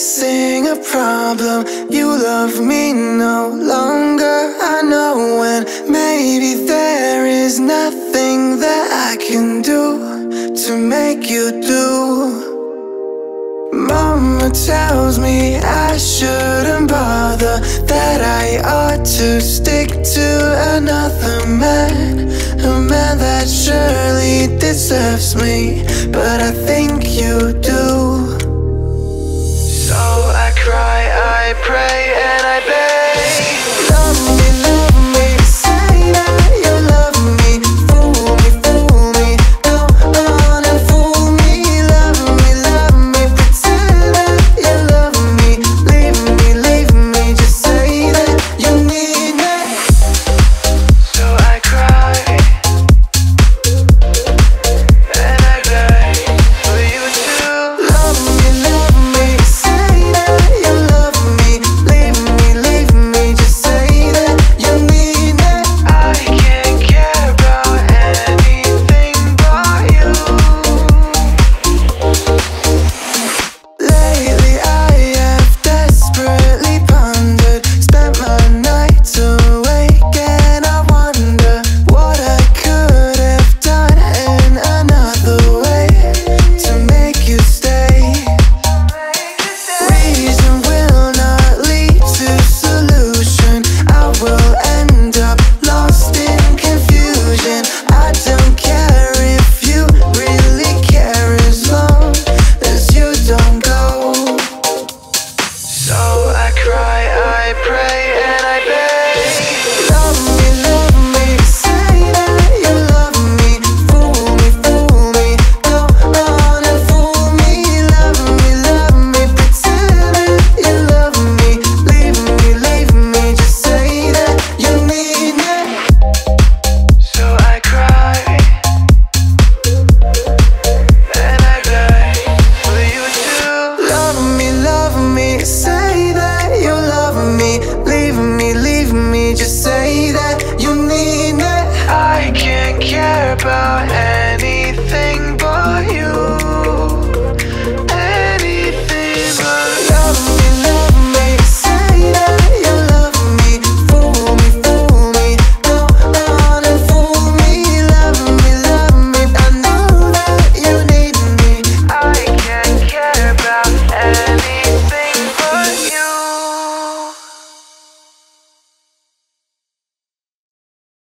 facing a problem. You love me no longer. I know when maybe there is nothing that I can do To make you do. Mama tells me I shouldn't bother That I ought to stick to another man A man that surely deserves me. But I think you do I pray and I beg I cry, I pray, and I beg.